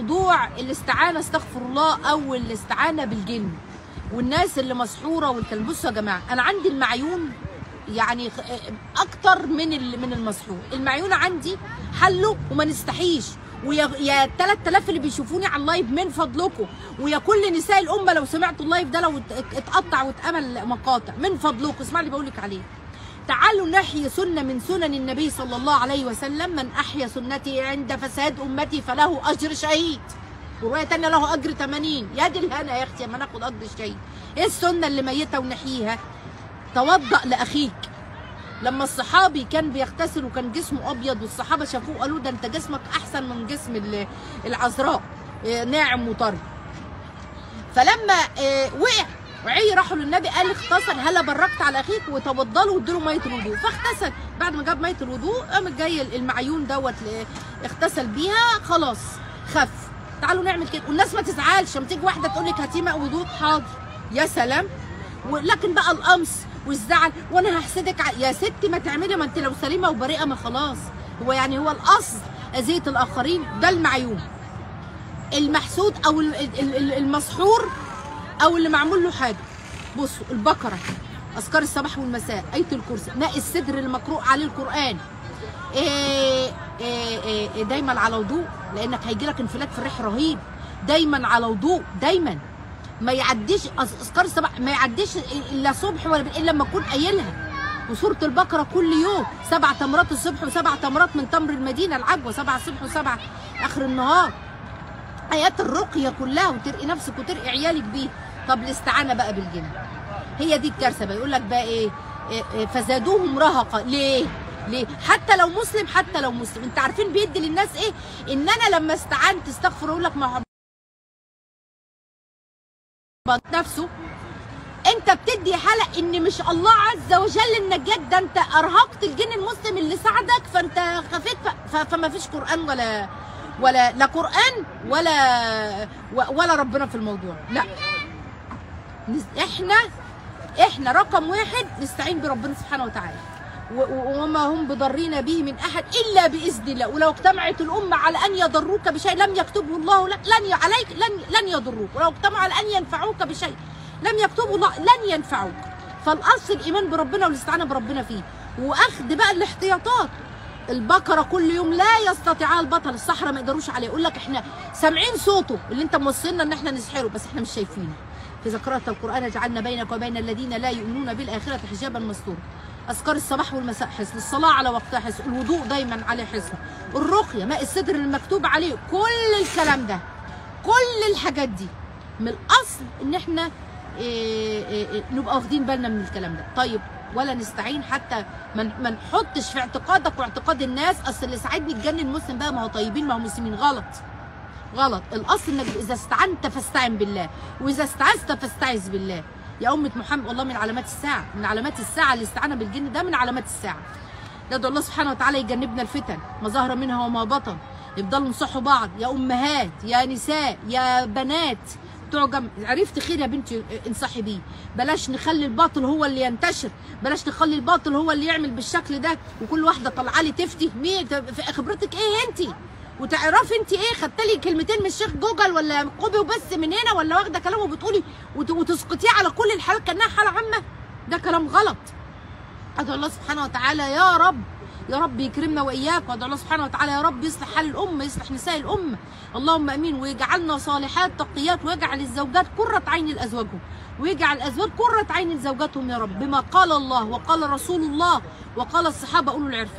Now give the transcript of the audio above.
موضوع الاستعانة استغفر الله أو الاستعانة بالجن والناس اللي مسحورة والكلام. بصوا يا جماعة أنا عندي المعيون يعني أكتر من من المسحور. المعيون عندي حله وما نستحيش. ويا يا 3000 اللي بيشوفوني على ال live من فضلكم. ويا كل نساء الأمة لو سمعتوا ال live ده لو ات- اتقطع واتعمل مقاطع من فضلكم. اسمع اللي بقول لك عليه. تعالوا نحيي سنة من سنن النبي صلى الله عليه وسلم. من أحيا سنتي عند فساد أمتي فله أجر شهيد. ورواية تانية له أجر 80 يا دي الهنا يا أختي أما ناخد أجر الشهيد إيه السنة اللي ميتة ونحييها؟ توضأ لأخيك. لما الصحابي كان بيغتسل وكان جسمه أبيض والصحابة شافوه قالوا ده أنت جسمك أحسن من جسم ال- العذراء. إيه، ناعم وطري. فلما آه، وقع وعي راحوا للنبي قال اغتسل هلا بركت على أخيك وتوضلوا وادوا مية الوضوء فاغتسل بعد ما جاب مية الوضوء قام جاي المعيون دوت اغتسل بيها خلاص خف. تعالوا نعمل كده. والناس ما تزعلش. لما تيجي واحدة تقول لك هاتي ماء وضوء حاضر. يا سلام. ولكن بقى القمص والزعل وأنا هحسدك يا ستي ما تعملي ما انت لو سليمة وبريئة ما خلاص. هو يعني هو الاصل أذية الآخرين ده المعيون. المحسود أو ال- ال- ال- المسحور أو اللي معمول له حاجة. بصوا البقرة أذكار الصباح والمساء آية الكرسي ماء السدر المقروء عليه القرآن. إيه إيه إيه دايما على وضوء لأنك هيجي لك انفلات في الريح رهيب. دايما على وضوء دايما. ما يعديش أذكار الصباح ما يعديش إلا صبح ولا إلا لما اكون قايلها. وسوره البقرة كل يوم سبع تمرات الصبح وسبع تمرات من تمر المدينة العجوة سبع الصبح وسبع آخر النهار. آيات الرقية كلها وترقي نفسك وترقي عيالك بيها طب الاستعانة بقى بالجن. هي دي الكارثة بقى. يقول لك بقى إيه إيه، إيه، فزادوهم رهقا ليه؟ ليه؟ حتى لو مسلم حتى لو مسلم. أنت عارفين بيدي للناس إيه؟ إن أنا لما استعنت استغفر أقول لك ما نفسه. أنت بتدي حلق إن مش الله عز وجل النجاك ده أنت أرهقت الجن المسلم اللي ساعدك فأنت خفيت. فما فيش قرآن ولا ولا لا قرآن ولا ولا ربنا في الموضوع. لا. إحنا إحنا رقم واحد نستعين بربنا سبحانه وتعالى. وما هم بضرين به من أحد إلا بإذن الله. ولو اجتمعت الأمة على أن يضروك بشيء لم يكتبه الله لن عليك لن لن يضروك. ولو اجتمعوا على أن ينفعوك بشيء لم يكتبه الله لن ينفعوك. فالأصل الإيمان بربنا والاستعانة بربنا فيه. واخد بقى الاحتياطات. البقرة كل يوم لا يستطيعها البطل. الصحراء ما يقدروش عليه يقول لك إحنا سامعين صوته. اللي أنت موصلنا إن إحنا نسحره بس إحنا مش شايفينه. في قرأت القرآن جعلنا بينك وبين الذين لا يؤمنون بالآخرة حجابا مستورا. أذكار الصباح والمساء حسن الصلاة على وقتها حسن الوضوء دايما عليه حسن الرقية ماء السدر المكتوب عليه كل الكلام ده كل الحاجات دي. من الأصل إن إحنا إيه إيه نبقى واخدين بالنا من الكلام ده. طيب ولا نستعين حتى ما نحطش في اعتقادك واعتقاد الناس أصل اللي ساعدني تجنن مسلم بقى ما هو طيبين ما هو مسلمين. غلط. غلط. الأصل إنك إذا استعنت فاستعن بالله وإذا استعذت فاستعذ بالله. يا أمة محمد والله من علامات الساعة من علامات الساعة الاستعانه بالجن ده من علامات الساعة. ندعو الله سبحانه وتعالى يجنبنا الفتن ما ظهر منها وما بطن. يفضلوا ينصحوا بعض يا أمهات يا نساء يا بنات. بتوع جم... عرفت خير يا بنتي انصحي بيه. بلاش نخلي الباطل هو اللي ينتشر. بلاش نخلي الباطل هو اللي يعمل بالشكل ده وكل واحدة طالعة لي تفتي. مين؟ خبرتك إيه انت وتعرفي انت إيه خدت لي كلمتين من الشيخ جوجل ولا قوبي وبس من هنا ولا واخدة كلامه وبتقولي وت- وتسقطيه على كل الحالات كأنها حالة عامة؟ ده كلام غلط. أدعو الله سبحانه وتعالى يا رب يا رب يكرمنا واياك وادعو الله سبحانه وتعالى يا رب يصلح حال الأمة يصلح نساء الأمة. اللهم آمين. ويجعلنا صالحات تقيات ويجعل الزوجات قرة عين لأزواجهم. ويجعل الأزواج قرة عين لزوجاتهم يا رب. بما قال الله وقال رسول الله وقال الصحابة أولو العرفان.